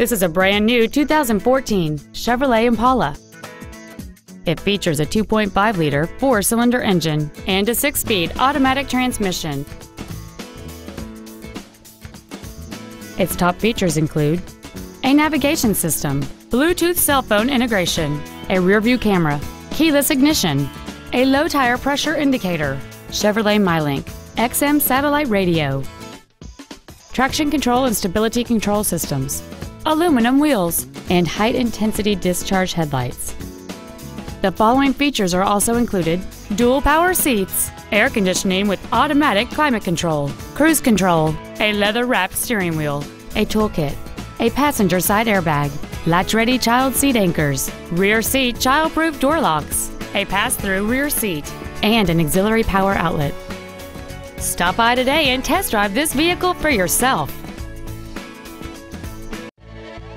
This is a brand new 2014 Chevrolet Impala. It features a 2.5 liter four cylinder engine and a six speed automatic transmission. Its top features include a navigation system, Bluetooth cell phone integration, a rear view camera, keyless ignition, a low tire pressure indicator, Chevrolet MyLink, XM satellite radio, traction control and stability control systems, aluminum wheels, and high intensity discharge headlights. The following features are also included dual power seats, air conditioning with automatic climate control, cruise control, a leather wrapped steering wheel, a toolkit, a passenger side airbag, latch ready child seat anchors, rear seat child proof door locks, a pass through rear seat, and an auxiliary power outlet. Stop by today and test drive this vehicle for yourself.